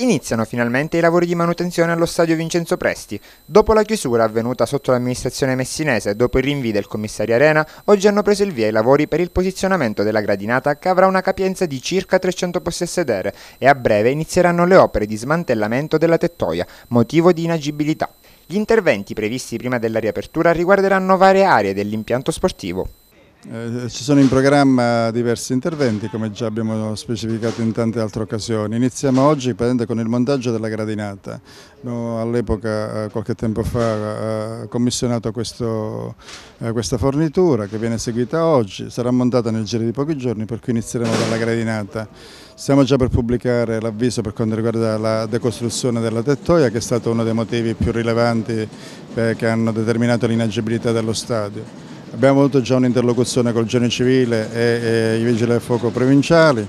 Iniziano finalmente i lavori di manutenzione allo stadio Vincenzo Presti. Dopo la chiusura avvenuta sotto l'amministrazione messinese e dopo il rinvio del commissario Arena, oggi hanno preso il via i lavori per il posizionamento della gradinata che avrà una capienza di circa 300 posti a sedere e a breve inizieranno le opere di smantellamento della tettoia, motivo di inagibilità. Gli interventi previsti prima della riapertura riguarderanno varie aree dell'impianto sportivo. Eh, ci sono in programma diversi interventi come già abbiamo specificato in tante altre occasioni. Iniziamo oggi con il montaggio della gradinata. All'epoca, eh, qualche tempo fa, eh, commissionato questo, eh, questa fornitura che viene eseguita oggi, sarà montata nel giro di pochi giorni per cui inizieremo dalla gradinata. Stiamo già per pubblicare l'avviso per quanto riguarda la decostruzione della tettoia che è stato uno dei motivi più rilevanti che hanno determinato l'inagibilità dello stadio. Abbiamo avuto già un'interlocuzione col genio civile e, e, i vigili del fuoco provinciali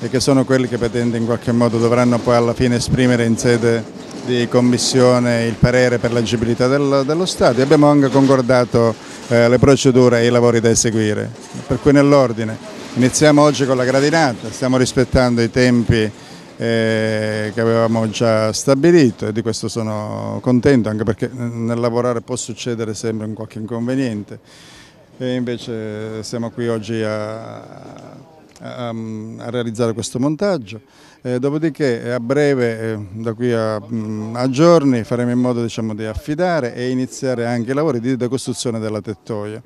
e che sono quelli che pretende in qualche modo dovranno poi alla fine esprimere in sede di commissione il parere per l'agibilità del, dello Stato. Abbiamo anche concordato eh, le procedure e i lavori da eseguire, per cui nell'ordine. Iniziamo oggi con la gradinata, stiamo rispettando i tempi eh, che avevamo già stabilito e di questo sono contento anche perché nel lavorare può succedere sempre un qualche inconveniente e invece siamo qui oggi a, a, a realizzare questo montaggio. Eh, dopodiché a breve, eh, da qui a, mm, a, giorni, faremo in modo diciamo, di affidare e iniziare anche i lavori di decostruzione della tettoia.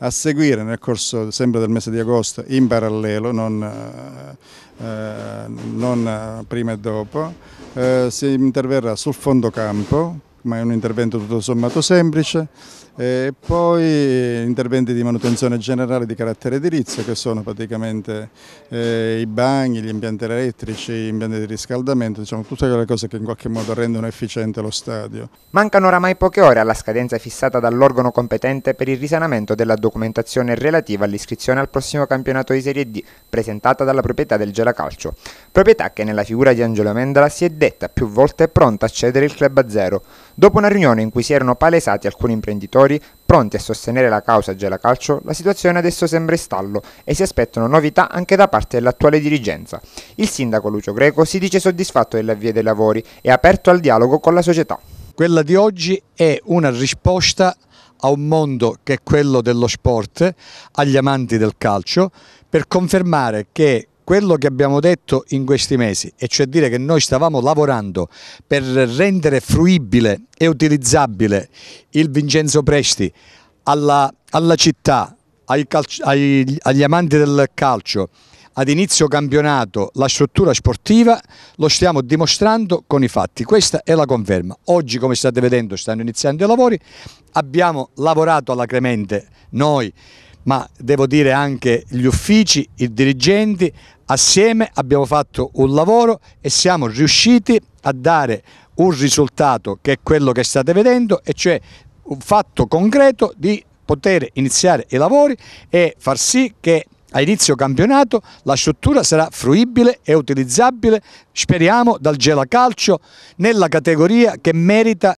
A seguire nel corso sempre del mese di agosto in parallelo, non, eh, eh non prima e dopo, eh, si interverrà sul fondo campo ma è un intervento tutto sommato semplice, e poi interventi di manutenzione generale di carattere edilizio che sono praticamente eh, i bagni, gli impianti elettrici, gli impianti di riscaldamento, diciamo tutte quelle cose che in qualche modo rendono efficiente lo stadio. Mancano oramai poche ore alla scadenza fissata dall'organo competente per il risanamento della documentazione relativa all'iscrizione al prossimo campionato di Serie D, presentata dalla proprietà del Gela Calcio. Proprietà che nella figura di Angelo Mendola si è detta più volte pronta a cedere il club a zero. Dopo una riunione in cui si erano palesati alcuni imprenditori pronti a sostenere la causa Gela Calcio, la situazione adesso sembra in stallo e si aspettano novità anche da parte dell'attuale dirigenza. Il sindaco Lucio Greco si dice soddisfatto dell'avvio dei lavori e aperto al dialogo con la società. Quella di oggi è una risposta a un mondo che è quello dello sport, agli amanti del calcio, per confermare che quello che abbiamo detto in questi mesi, e cioè dire che noi stavamo lavorando per rendere fruibile e utilizzabile il Vincenzo Presti alla, alla città, ai ai, agli amanti del calcio, ad inizio campionato la struttura sportiva lo stiamo dimostrando con i fatti, questa è la conferma. Oggi come state vedendo stanno iniziando i lavori, abbiamo lavorato alacremente noi ma devo dire anche gli uffici, i dirigenti, assieme abbiamo fatto un lavoro e siamo riusciti a dare un risultato che è quello che state vedendo e cioè un fatto concreto di poter iniziare i lavori e far sì che a inizio campionato la struttura sarà fruibile e utilizzabile, speriamo, dal Gela Calcio nella categoria che merita